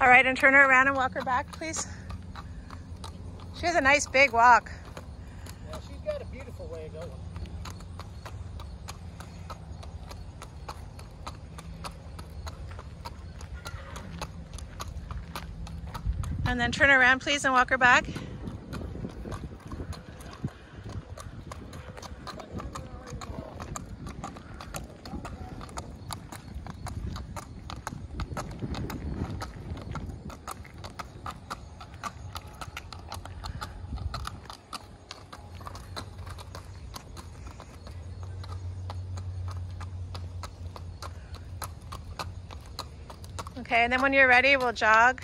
All right, and turn her around and walk her back, please. She has a nice big walk. Yeah, she's got a beautiful way of going. And then turn her around, please, and walk her back. Okay, and then when you're ready, we'll jog